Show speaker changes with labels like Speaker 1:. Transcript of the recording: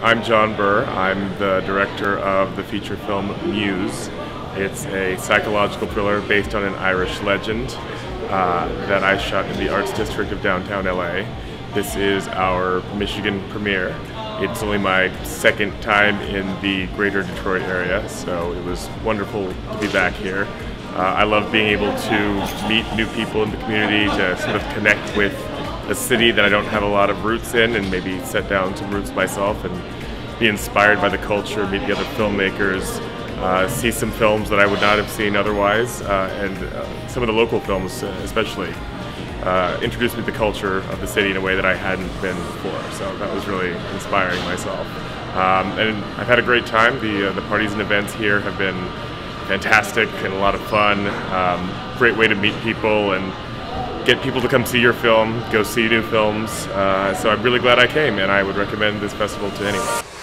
Speaker 1: I'm John Burr. I'm the director of the feature film Muse. It's a psychological thriller based on an Irish legend uh, that I shot in the Arts District of downtown LA. This is our Michigan premiere. It's only my second time in the greater Detroit area, so it was wonderful to be back here. Uh, I love being able to meet new people in the community, to sort of connect with a city that I don't have a lot of roots in and maybe set down some roots myself and be inspired by the culture, meet the other filmmakers, uh, see some films that I would not have seen otherwise, uh, and uh, some of the local films especially. Uh, introduced me to the culture of the city in a way that I hadn't been before, so that was really inspiring myself. Um, and I've had a great time. The, uh, the parties and events here have been fantastic and a lot of fun. Um, great way to meet people and get people to come see your film, go see new films. Uh, so I'm really glad I came, and I would recommend this festival to anyone.